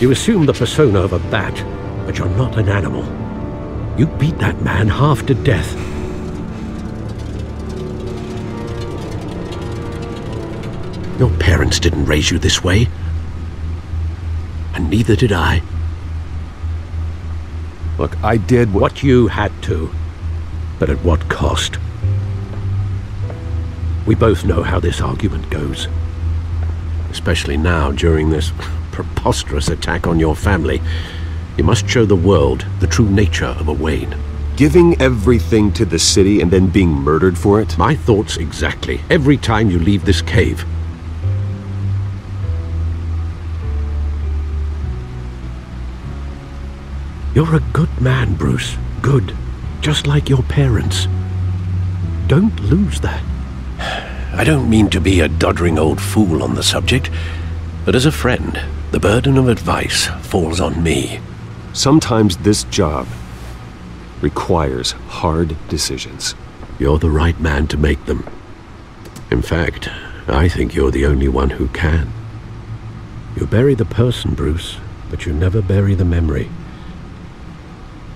You assume the persona of a bat, but you're not an animal. You beat that man half to death. Your parents didn't raise you this way. And neither did I. Look, I did what... What you had to. But at what cost? We both know how this argument goes. Especially now, during this preposterous attack on your family. You must show the world the true nature of a Wayne. Giving everything to the city and then being murdered for it? My thoughts exactly. Every time you leave this cave. You're a good man, Bruce. Good. Just like your parents. Don't lose that. I don't mean to be a doddering old fool on the subject, but as a friend, the burden of advice falls on me. Sometimes this job requires hard decisions. You're the right man to make them. In fact, I think you're the only one who can. You bury the person, Bruce, but you never bury the memory.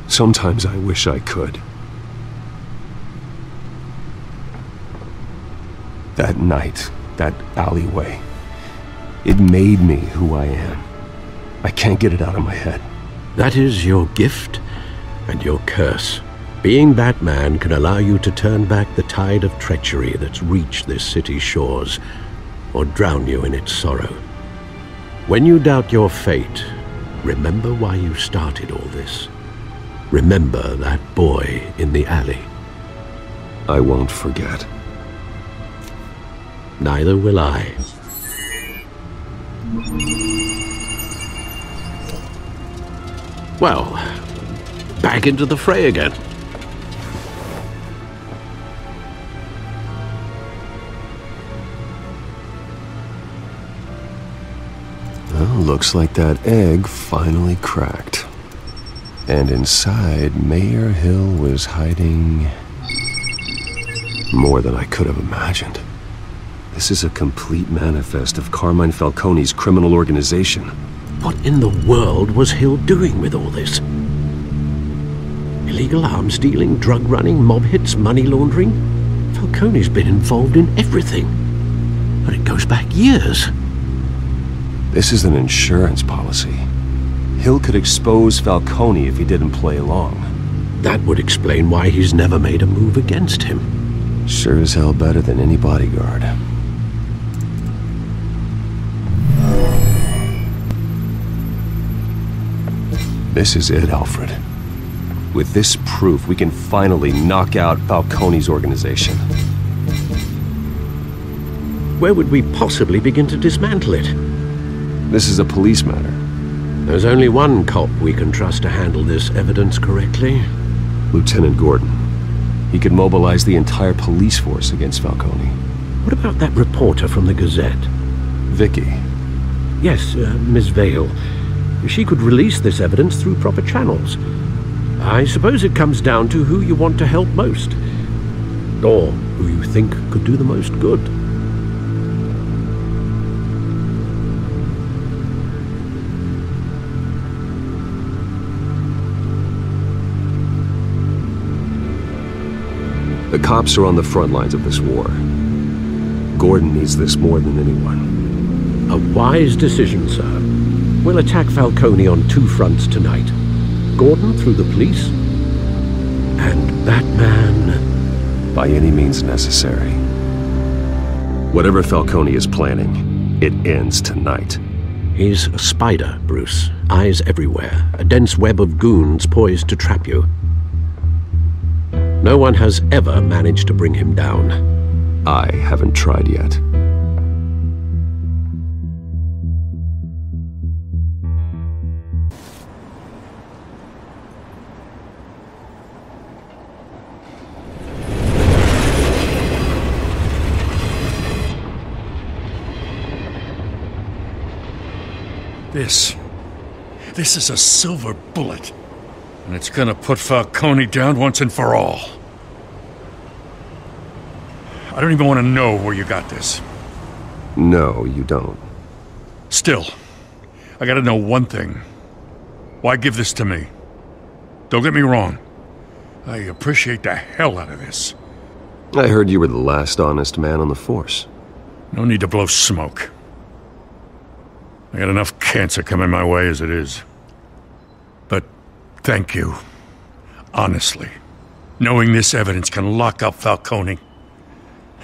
Sometimes I wish I could. That night, that alleyway, it made me who I am. I can't get it out of my head. That is your gift and your curse. Being Batman can allow you to turn back the tide of treachery that's reached this city's shores, or drown you in its sorrow. When you doubt your fate, remember why you started all this. Remember that boy in the alley. I won't forget. Neither will I. Well, back into the fray again. Well, looks like that egg finally cracked. And inside, Mayor Hill was hiding... more than I could have imagined. This is a complete manifest of Carmine Falcone's criminal organization. What in the world was Hill doing with all this? Illegal arms dealing, drug running, mob hits, money laundering? Falcone's been involved in everything. And it goes back years. This is an insurance policy. Hill could expose Falcone if he didn't play along. That would explain why he's never made a move against him. Sure as hell better than any bodyguard. This is it, Alfred. With this proof, we can finally knock out Falcone's organization. Where would we possibly begin to dismantle it? This is a police matter. There's only one cop we can trust to handle this evidence correctly. Lieutenant Gordon. He could mobilize the entire police force against Falcone. What about that reporter from the Gazette? Vicki. Yes, uh, Miss Vale. She could release this evidence through proper channels. I suppose it comes down to who you want to help most. Or who you think could do the most good. The cops are on the front lines of this war. Gordon needs this more than anyone. A wise decision, sir. We'll attack Falcone on two fronts tonight. Gordon through the police, and Batman... By any means necessary. Whatever Falcone is planning, it ends tonight. He's a spider, Bruce. Eyes everywhere. A dense web of goons poised to trap you. No one has ever managed to bring him down. I haven't tried yet. This. This is a silver bullet. And it's gonna put Falcone down once and for all. I don't even want to know where you got this. No, you don't. Still, I gotta know one thing. Why give this to me? Don't get me wrong. I appreciate the hell out of this. I heard you were the last honest man on the force. No need to blow smoke. I got enough cancer coming my way as it is. But thank you. Honestly. Knowing this evidence can lock up Falcone.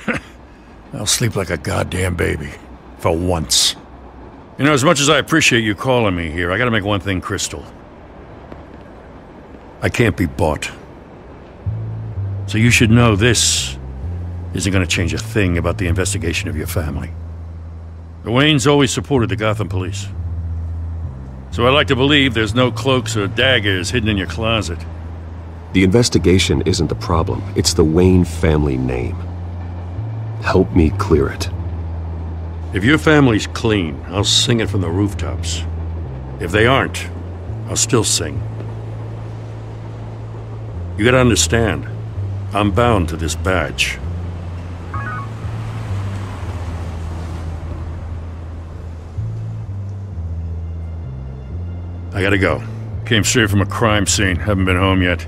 I'll sleep like a goddamn baby. For once. You know, as much as I appreciate you calling me here, I gotta make one thing crystal. I can't be bought. So you should know this isn't gonna change a thing about the investigation of your family. The Waynes always supported the Gotham police. So I like to believe there's no cloaks or daggers hidden in your closet. The investigation isn't the problem, it's the Wayne family name. Help me clear it. If your family's clean, I'll sing it from the rooftops. If they aren't, I'll still sing. You gotta understand, I'm bound to this badge. I gotta go. Came straight from a crime scene, haven't been home yet.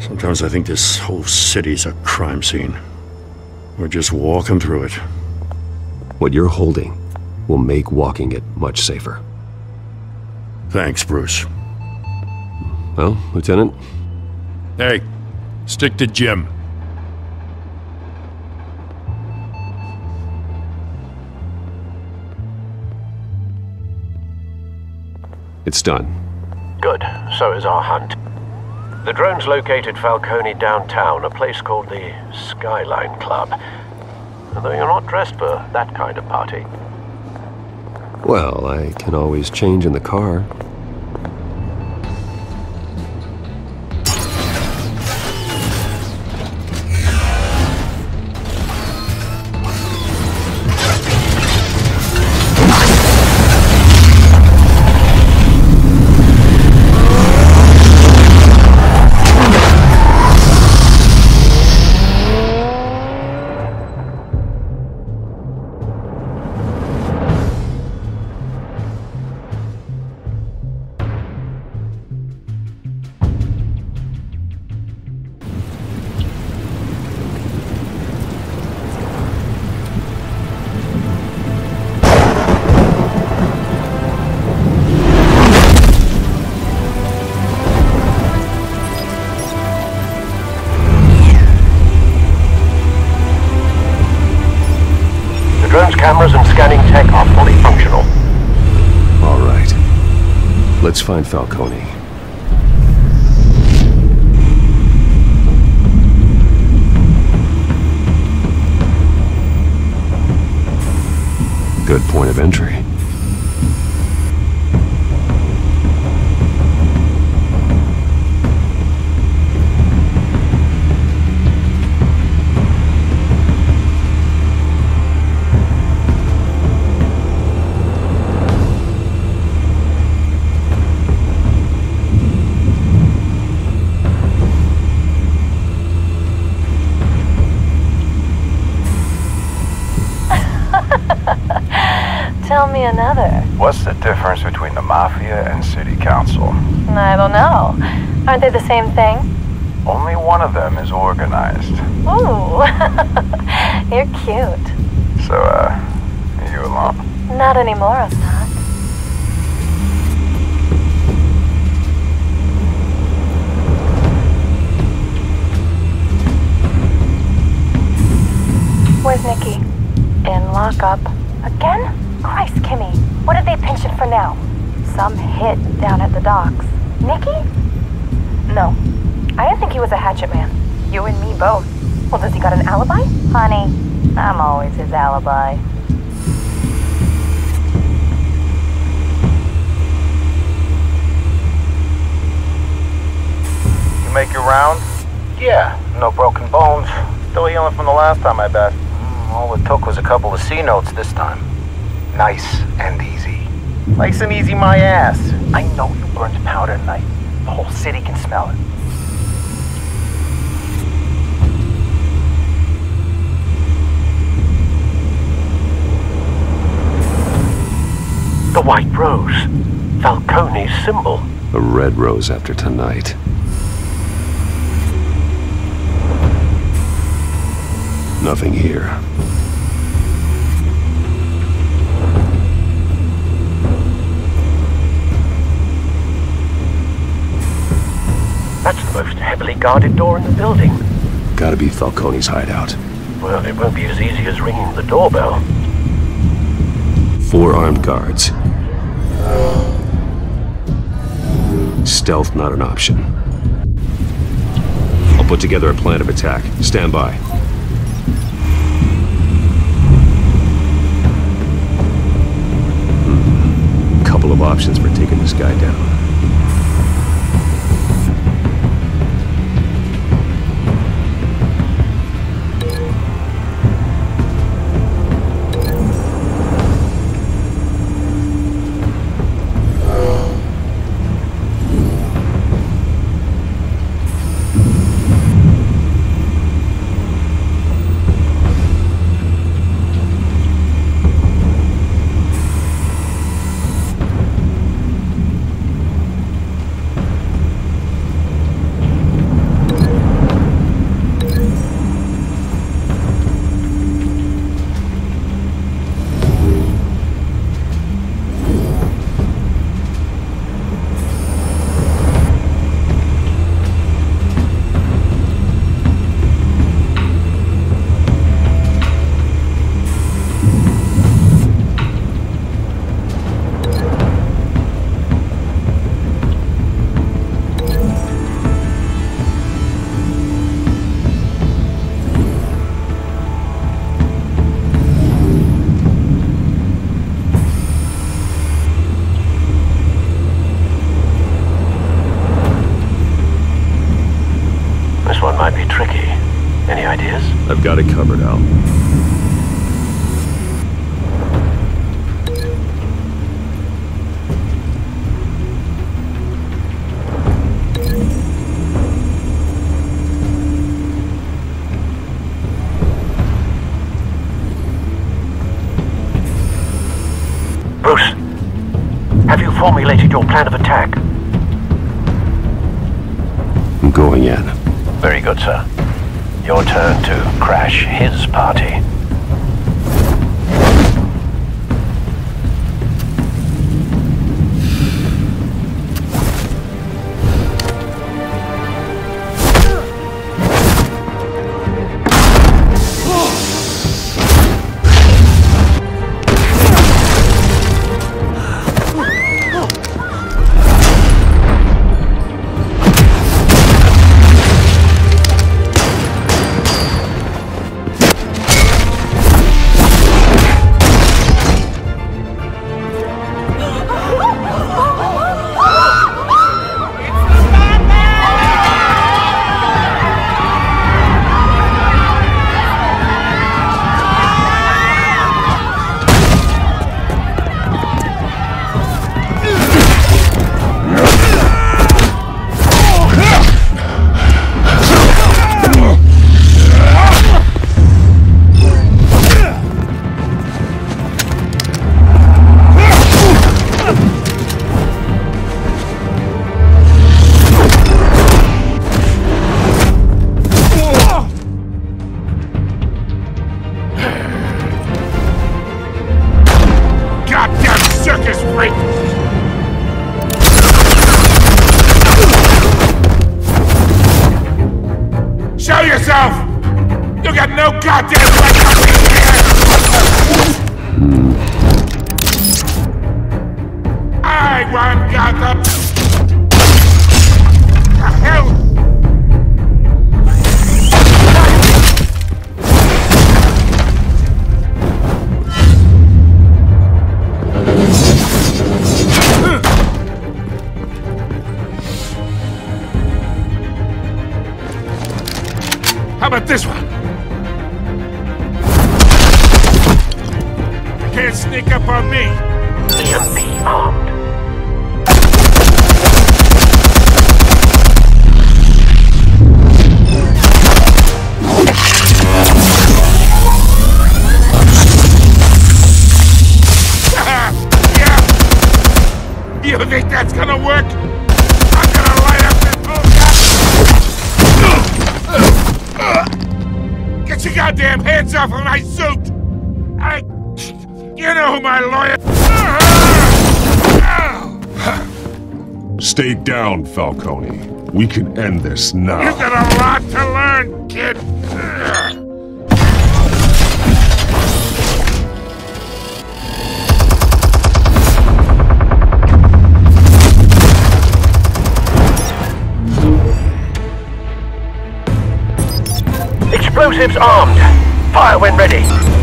Sometimes I think this whole city's a crime scene. We're just walking through it. What you're holding will make walking it much safer. Thanks, Bruce. Well, Lieutenant, Hey, stick to Jim. It's done. Good. So is our hunt. The drones located Falcone downtown, a place called the Skyline Club. Although you're not dressed for that kind of party. Well, I can always change in the car. Find Falcone. Good point of entry. Another. What's the difference between the Mafia and City Council? I don't know. Aren't they the same thing? Only one of them is organized. Ooh, you're cute. So, uh, are you alone? Not anymore, I'm not. Where's Nikki? In lockup. Again? Christ, Kimmy. What did they pension for now? Some hit down at the docks. Nikki? No. I didn't think he was a hatchet man. You and me both. Well, does he got an alibi? Honey, I'm always his alibi. You make your round? Yeah, no broken bones. Still healing from the last time, I bet. Mm, all it took was a couple of C notes this time. Nice and easy. Nice and easy my ass. I know you burned powder tonight. night. The whole city can smell it. The White Rose. Falcone's symbol. A red rose after tonight. Nothing here. Heavily guarded door in the building. Gotta be Falcone's hideout. Well, it won't be as easy as ringing the doorbell. Four armed guards. Stealth not an option. I'll put together a plan of attack. Stand by. Hmm. Couple of options for taking this guy down. Bruce, have you formulated your plan of attack? I'm going in. Very good, sir. Your turn to crash his party. No goddamn be here! I want! Sneak up on me. EMP armed. yeah, You think that's gonna work? I'm gonna light up this whole Get your goddamn hands off of my suit! I... You know who my lawyer... Stay down, Falcone. We can end this now. You've got a lot to learn, kid! Explosives armed. Fire when ready.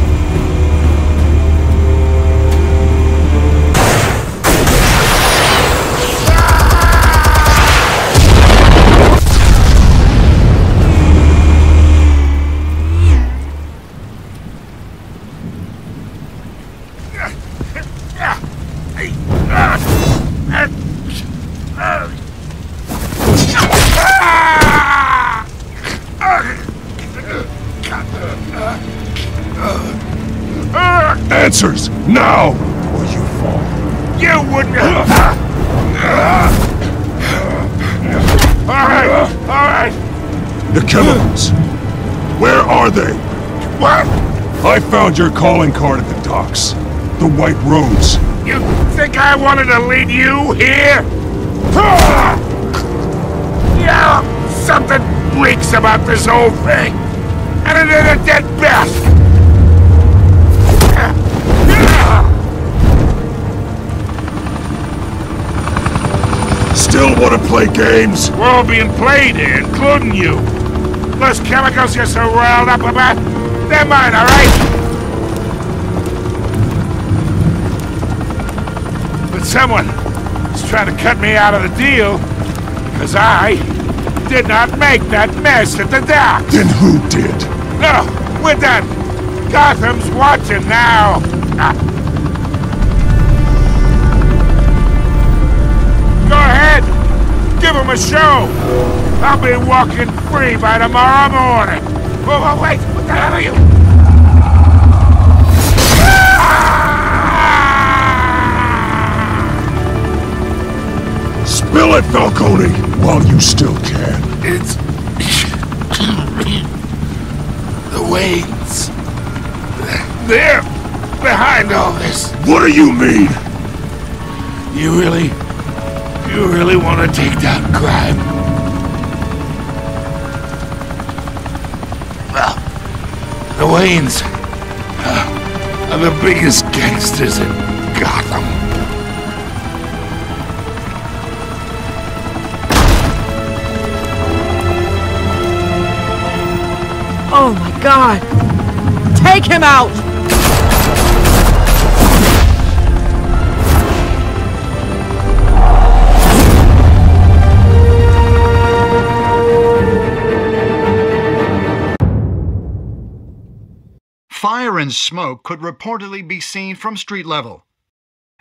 Answers, now! Or you fall. You wouldn't... Alright, alright! The chemicals. Where are they? What? I found your calling card at the docks. The White Rose. You think I wanted to lead you here? Yeah, something reeks about this whole thing. It is a dead best. Still want to play games? We're all being played here, including you. Those chemicals you're so riled up about, they're mine, all right? But someone is trying to cut me out of the deal because I did not make that mess at the dock. Then who did? No, we're done. Gotham's watching now. Ah. Go ahead. Give him a show. I'll be walking free by tomorrow morning. Oh, oh, wait. What the hell are you? Spill it, Falcone, while you still can. It's... the They're behind all this. What do you mean? You really... You really want to take down crime? Well, the Waynes uh, are the biggest gangsters in Gotham. God! Take him out! Fire and smoke could reportedly be seen from street level.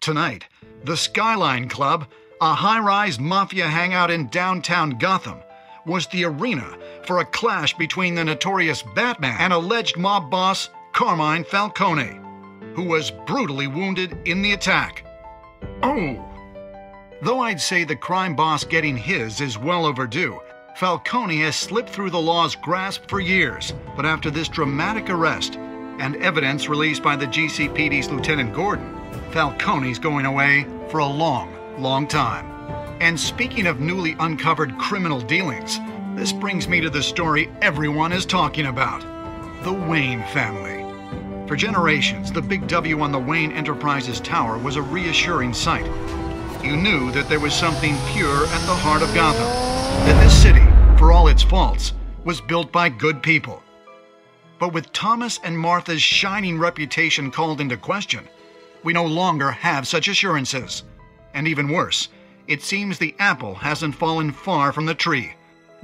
Tonight, the Skyline Club, a high rise mafia hangout in downtown Gotham, was the arena for a clash between the notorious Batman and alleged mob boss Carmine Falcone, who was brutally wounded in the attack. Oh! Though I'd say the crime boss getting his is well overdue, Falcone has slipped through the law's grasp for years, but after this dramatic arrest and evidence released by the GCPD's Lieutenant Gordon, Falcone's going away for a long, long time. And speaking of newly uncovered criminal dealings, this brings me to the story everyone is talking about the Wayne family. For generations, the big W on the Wayne Enterprises Tower was a reassuring sight. You knew that there was something pure at the heart of Gotham, that this city, for all its faults, was built by good people. But with Thomas and Martha's shining reputation called into question, we no longer have such assurances. And even worse, it seems the apple hasn't fallen far from the tree.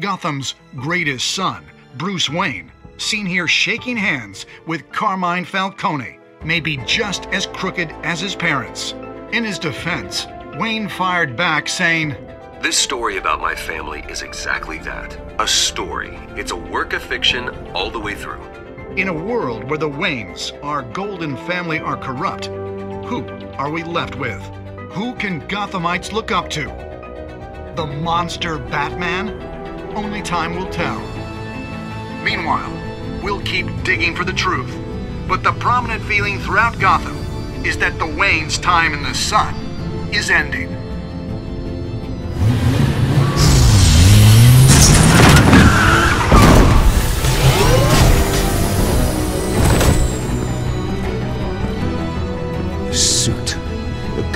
Gotham's greatest son, Bruce Wayne, seen here shaking hands with Carmine Falcone, may be just as crooked as his parents. In his defense, Wayne fired back saying, This story about my family is exactly that a story. It's a work of fiction all the way through. In a world where the Waynes, our golden family, are corrupt, who are we left with? Who can Gothamites look up to? The monster Batman? Only time will tell. Meanwhile, we'll keep digging for the truth. But the prominent feeling throughout Gotham is that the Wayne's time in the sun is ending.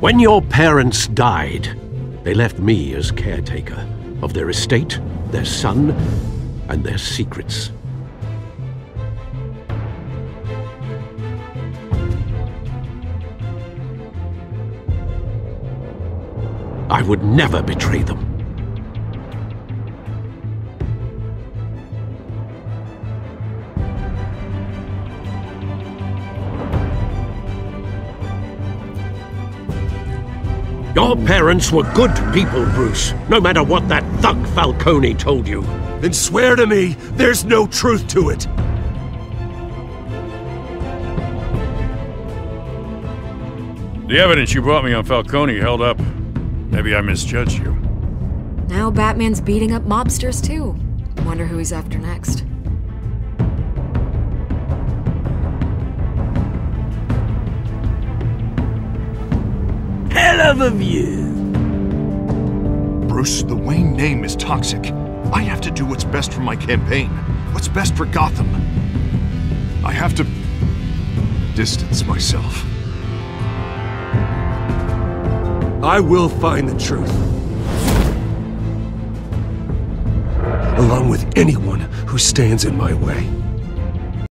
When your parents died, they left me as caretaker of their estate, their son, and their secrets. I would never betray them. Your parents were good people, Bruce, no matter what that thug Falcone told you. Then swear to me there's no truth to it. The evidence you brought me on Falcone held up. Maybe I misjudged you. Now Batman's beating up mobsters too. Wonder who he's after next. Of view. Bruce, the Wayne name is toxic. I have to do what's best for my campaign. What's best for Gotham. I have to distance myself. I will find the truth. Along with anyone who stands in my way.